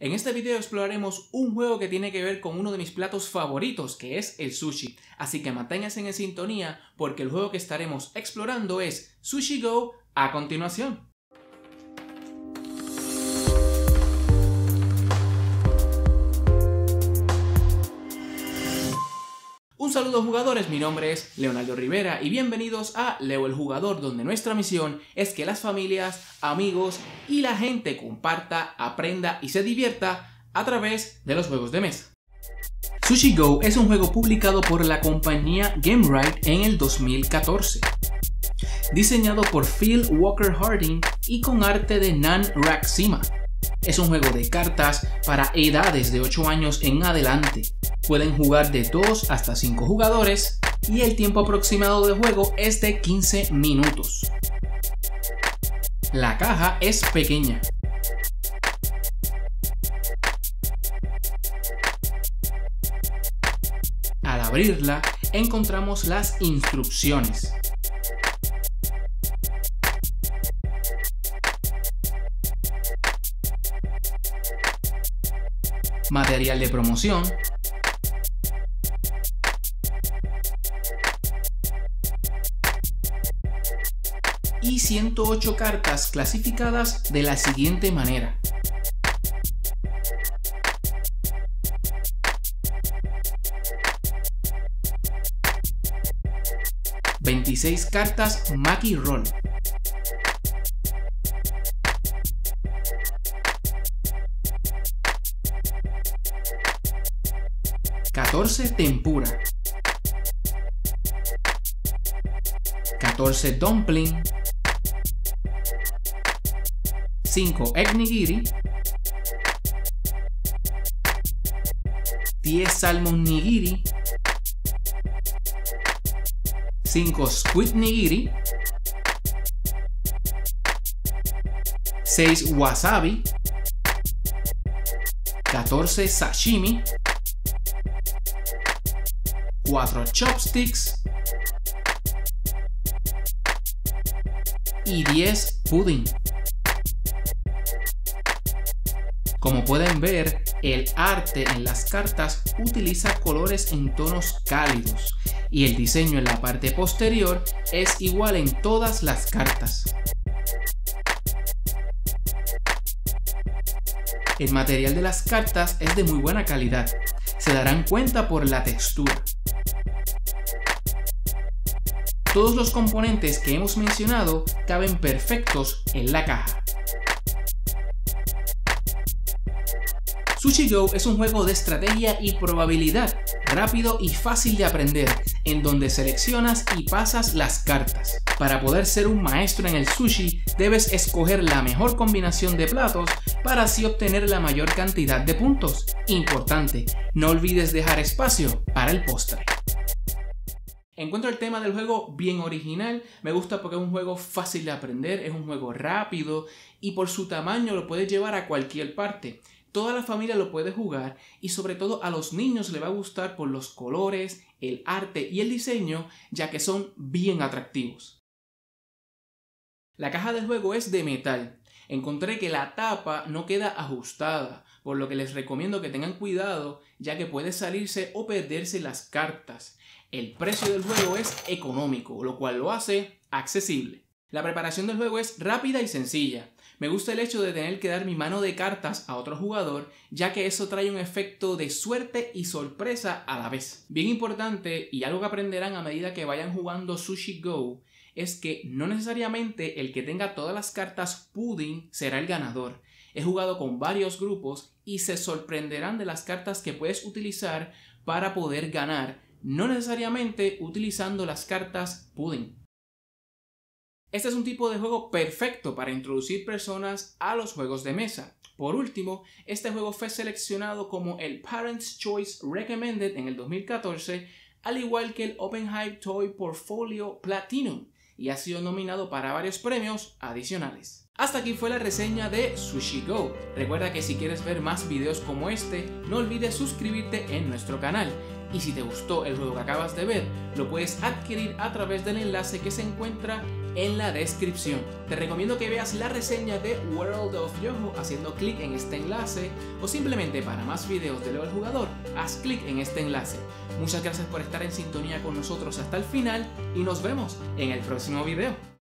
En este video exploraremos un juego que tiene que ver con uno de mis platos favoritos, que es el sushi. Así que manténganse en sintonía porque el juego que estaremos explorando es Sushi Go a continuación. Un saludo jugadores, mi nombre es Leonardo Rivera y bienvenidos a Leo el Jugador, donde nuestra misión es que las familias, amigos y la gente comparta, aprenda y se divierta a través de los juegos de mesa. Sushi Go es un juego publicado por la compañía GameRight en el 2014. Diseñado por Phil Walker Harding y con arte de Nan Raxima. Es un juego de cartas para edades de 8 años en adelante. Pueden jugar de 2 hasta 5 jugadores y el tiempo aproximado de juego es de 15 minutos. La caja es pequeña. Al abrirla encontramos las instrucciones. material de promoción, y 108 cartas clasificadas de la siguiente manera. ...26 cartas Maki Roll... 14 tempura, 14 dumpling, 5 egg nigiri, 10 salmon nigiri, 5 squid nigiri, 6 wasabi, 14 sashimi, 4 chopsticks. Y 10 pudding. Como pueden ver, el arte en las cartas utiliza colores en tonos cálidos y el diseño en la parte posterior es igual en todas las cartas. El material de las cartas es de muy buena calidad, se darán cuenta por la textura. Todos los componentes que hemos mencionado caben perfectos en la caja. Sushi Go es un juego de estrategia y probabilidad, rápido y fácil de aprender, en donde seleccionas y pasas las cartas. Para poder ser un maestro en el sushi, debes escoger la mejor combinación de platos para así obtener la mayor cantidad de puntos. Importante, no olvides dejar espacio para el postre. Encuentro el tema del juego bien original, me gusta porque es un juego fácil de aprender, es un juego rápido y por su tamaño lo puedes llevar a cualquier parte. Toda la familia lo puede jugar y sobre todo a los niños le va a gustar por los colores, el arte y el diseño ya que son bien atractivos. La caja del juego es de metal. Encontré que la tapa no queda ajustada, por lo que les recomiendo que tengan cuidado ya que puede salirse o perderse las cartas. El precio del juego es económico, lo cual lo hace accesible. La preparación del juego es rápida y sencilla. Me gusta el hecho de tener que dar mi mano de cartas a otro jugador, ya que eso trae un efecto de suerte y sorpresa a la vez. Bien importante y algo que aprenderán a medida que vayan jugando Sushi Go es que no necesariamente el que tenga todas las cartas pudding será el ganador. He jugado con varios grupos y se sorprenderán de las cartas que puedes utilizar para poder ganar no necesariamente utilizando las cartas pudding. Este es un tipo de juego perfecto para introducir personas a los juegos de mesa. Por último, este juego fue seleccionado como el Parents Choice Recommended en el 2014, al igual que el OpenHype Toy Portfolio Platinum, y ha sido nominado para varios premios adicionales. Hasta aquí fue la reseña de Sushi Go. Recuerda que si quieres ver más videos como este, no olvides suscribirte en nuestro canal. Y si te gustó el juego que acabas de ver, lo puedes adquirir a través del enlace que se encuentra en la descripción. Te recomiendo que veas la reseña de World of Yoho haciendo clic en este enlace o simplemente para más videos de Leo el Jugador, haz clic en este enlace. Muchas gracias por estar en sintonía con nosotros hasta el final y nos vemos en el próximo video.